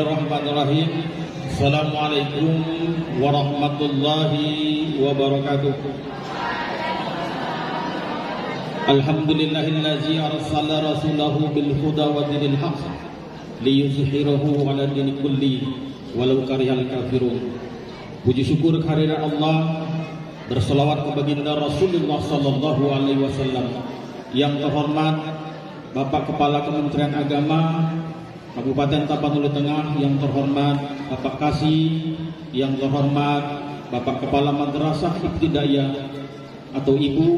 Bismillahirrahmanirrahim. Assalamualaikum warahmatullahi wabarakatuh. Alhamdulillahillazi arsala rasulahu bil huda wa dinil haq liyuzhirahu ala dini kulli walau karihal kafirun. Puji syukur kehadirat Allah berselawat ke baginda Rasulullah sallallahu alaihi wasallam yang terhormat Bapak Kepala Kementerian Agama Kabupaten Tapanuli Tengah yang terhormat Bapak Kasih, yang terhormat Bapak Kepala Madrasah Ibtidaiyah atau Ibu,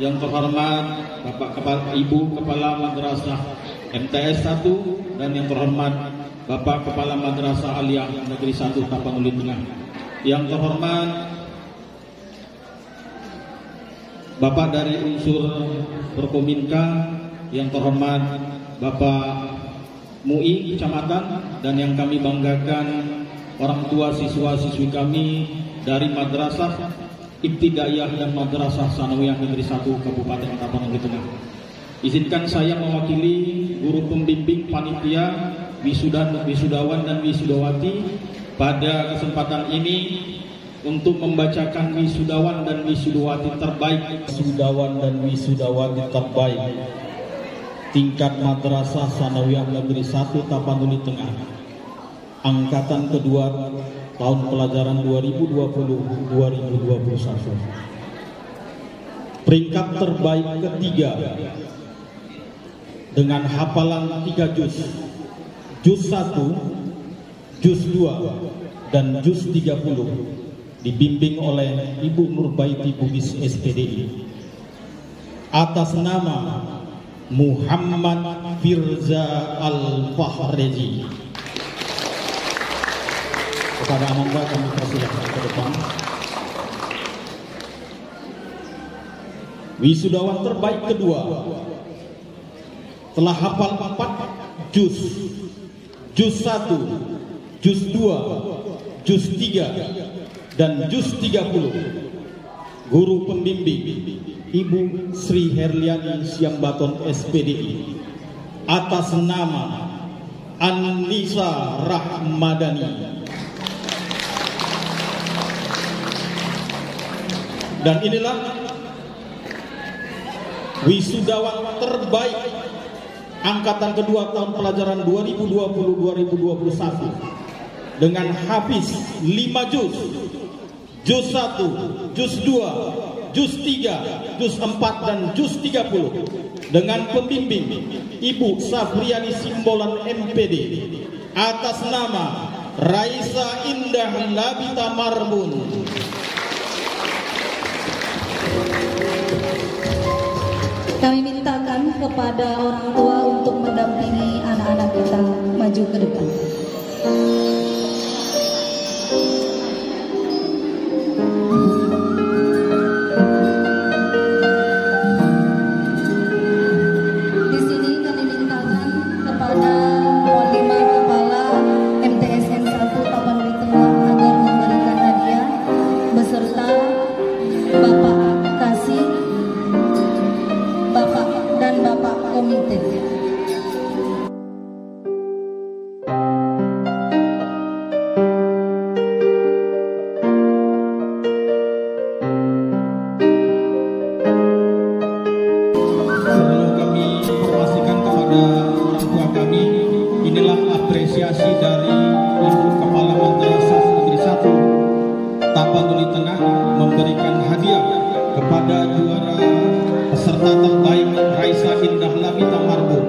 yang terhormat Bapak Kepala Ibu Kepala Madrasah MTS 1 dan yang terhormat Bapak Kepala Madrasah Aliyah Negeri 1 Tapanuli Tengah. Yang terhormat Bapak dari unsur Perkominka, yang terhormat Bapak MUI kecamatan dan yang kami banggakan orang tua siswa-siswi kami dari Madrasah Ibtidaiyah dan Madrasah Sanawiyah Negeri 1 Kabupaten Tapanuli Tengah. Izinkan saya mewakili guru pembimbing panitia wisudan, wisudawan dan wisudawati pada kesempatan ini untuk membacakan wisudawan dan wisudawati terbaik wisudawan dan wisudawati terbaik tingkat Madrasah Sanawiyah Negeri 1 Tapanuli Tengah. Angkatan kedua tahun pelajaran 2020-2021 peringkat terbaik ketiga dengan hafalan 3 juz. Juz 1 juz 2 dan juz 30 dibimbing oleh Ibu Nurbaiti Bugis SPDI atas nama Muhammad Firza Al-Fahreji kepada Amanda kami persilahkan ke depan. Wisudawan terbaik kedua telah hafal 4 juz juz 1 juz 2 juz 3 dan juz 30 guru pembimbing Ibu Sri Herliani Siambaton SPDI atas nama Anissa Rahmadani. Dan inilah wisudawan terbaik angkatan kedua tahun pelajaran 2020-2021 dengan habis 5 juz juz 1 juz 2 juz 3, juz 4 dan juz 30 dengan pembimbing Ibu Safriani Simbolan MPD atas nama Raisa Indah Labita Marbun. Kami mintakan kepada orang tua untuk mendampingi anak-anak kita maju ke depan. memberikan hadiah kepada juara peserta terbaik Raisa Indah Lamita Marbo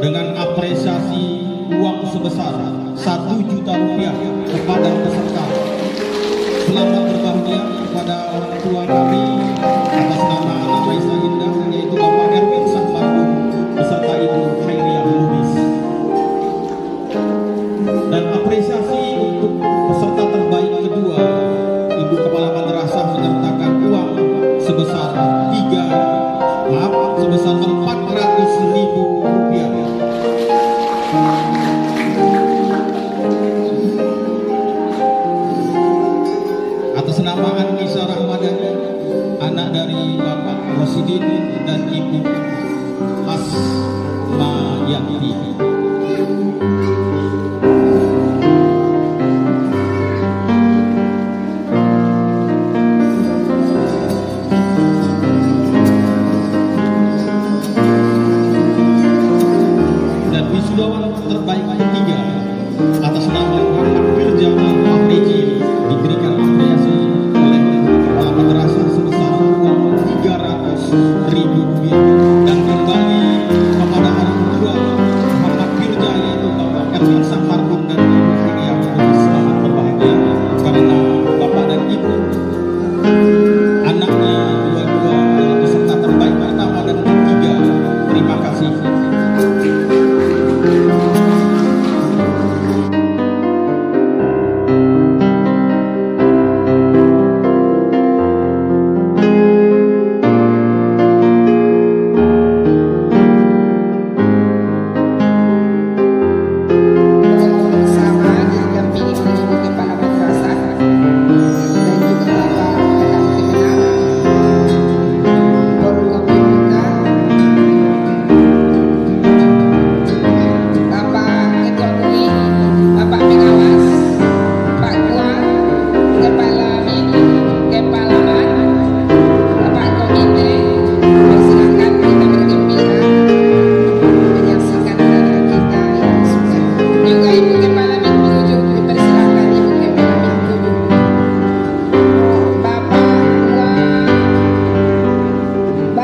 dengan apresiasi uang sebesar satu juta rupiah kepada peserta. Selamat berbahagia kepada orang tua kami,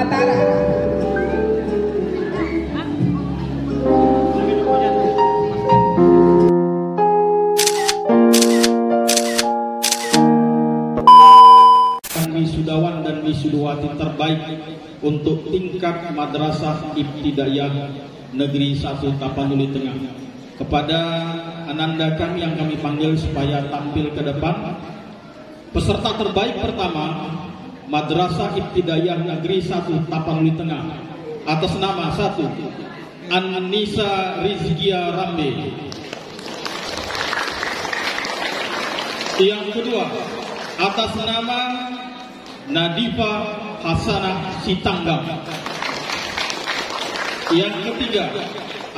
Batara. Sudawan dan wisudawati terbaik untuk tingkat madrasah ibtidaiyah negeri 1 Tapanuli Tengah kepada ananda kami yang kami panggil supaya tampil ke depan peserta terbaik pertama Madrasah Ibtidaiyah Negeri 1 Tapanuli Tengah atas nama satu Anissa Rizkia Rambe. Yang kedua, atas nama Nadifa Hasanah Sitanggam. Yang ketiga,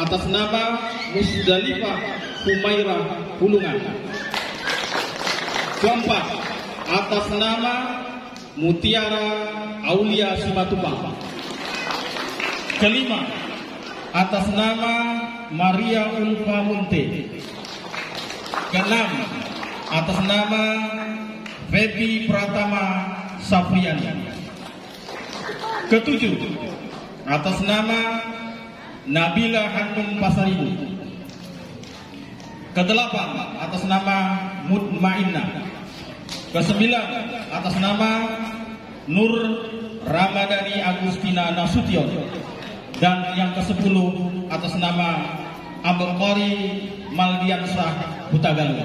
atas nama Musdalifah Humaira Hulungan. Keempat, atas nama Mutiara Aulia Simatupang. Kelima, atas nama Maria Ulfa Munte. Keenam, atas nama Febi Pratama Safriani. Ketujuh, atas nama Nabila Hanum Pasaribu. Kedelapan, atas nama Mutmainah. Kesembilan, atas nama Nur Ramadhani Agustina Nasution. Dan yang ke-10 atas nama Abel Qori Maldiansah Hutagalu.